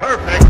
Perfect.